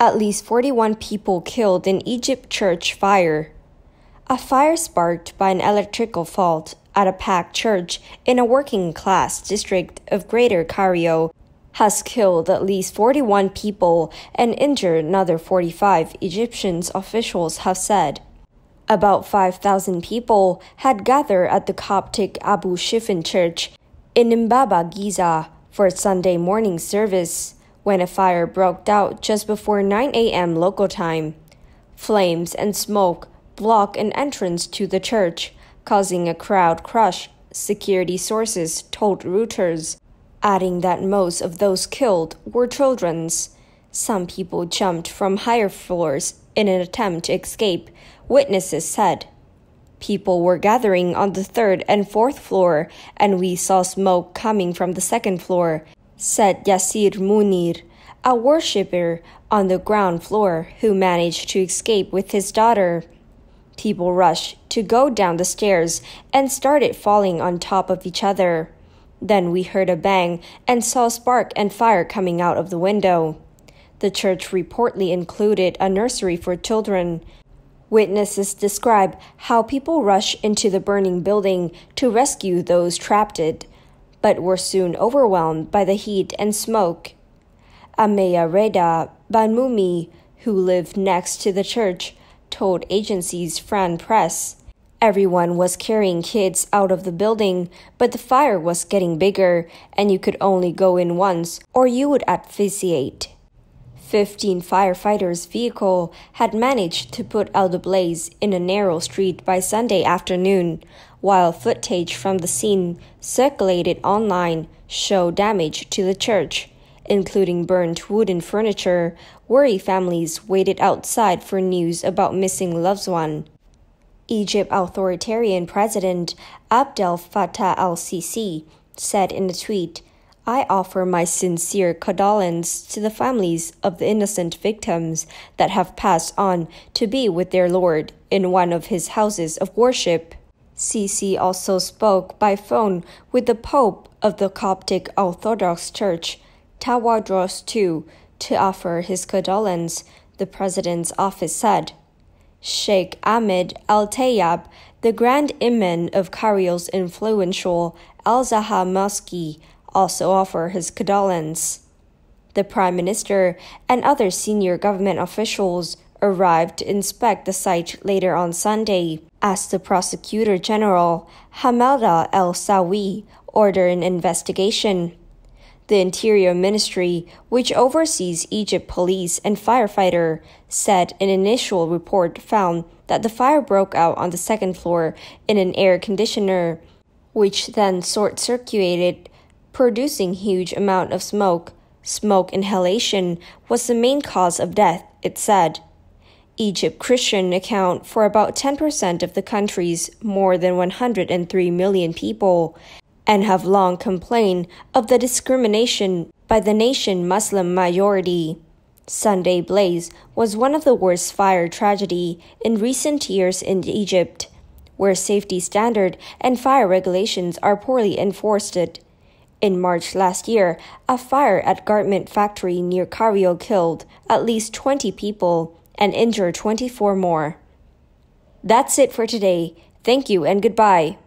At least 41 people killed in Egypt church fire. A fire sparked by an electrical fault at a packed church in a working class district of Greater Cairo has killed at least 41 people and injured another 45, Egyptians officials have said. About 5,000 people had gathered at the Coptic Abu Sefein Church in Imbaba, Giza, for Sunday morning service when a fire broke out just before 9 a.m. local time. Flames and smoke blocked an entrance to the church, causing a crowd crush, security sources told Reuters, adding that most of those killed were children's. Some people jumped from higher floors in an attempt to escape, witnesses said. People were gathering on the third and fourth floor, and we saw smoke coming from the second floor, said Yasir Munir, a worshipper on the ground floor who managed to escape with his daughter. People rushed to go down the stairs and started falling on top of each other. Then we heard a bang and saw spark and fire coming out of the window. The church reportedly included a nursery for children. Witnesses describe how people rushed into the burning building to rescue those trapped it but were soon overwhelmed by the heat and smoke. Ameya Reda Banmumi, who lived next to the church, told Agence France-Presse. Everyone was carrying kids out of the building, but the fire was getting bigger, and you could only go in once or you would asphyxiate. 15 firefighters' vehicle had managed to put out the blaze in a narrow street by Sunday afternoon, while footage from the scene circulated online showed damage to the church, including burnt wooden furniture. Worried families waited outside for news about missing loved one. Egypt authoritarian president Abdel Fattah al-Sisi said in a tweet, I offer my sincere condolences to the families of the innocent victims that have passed on to be with their Lord in one of his houses of worship. Sisi also spoke by phone with the Pope of the Coptic Orthodox Church, Tawadros II, to offer his condolences, the president's office said. Sheikh Ahmed Al Tayyab, the Grand Imam of Cairo's influential Al-Azhar Mosque, also offered his condolences. The Prime Minister and other senior government officials arrived to inspect the site later on Sunday, as the Prosecutor General, Hamada El Sawi, ordered an investigation. The Interior Ministry, which oversees Egypt police and firefighter, said an initial report found that the fire broke out on the second floor in an air conditioner, which then short circuited producing huge amount of smoke. Smoke inhalation was the main cause of death, it said. Egypt Christian account for about 10% of the country's more than 103 million people and have long complained of the discrimination by the nation Muslim majority. Sunday Blaze was one of the worst fire tragedy in recent years in Egypt, where safety standard and fire regulations are poorly enforced. In March last year, a fire at garment factory near Cairo killed at least 20 people and injured 24 more. That's it for today. Thank you and goodbye.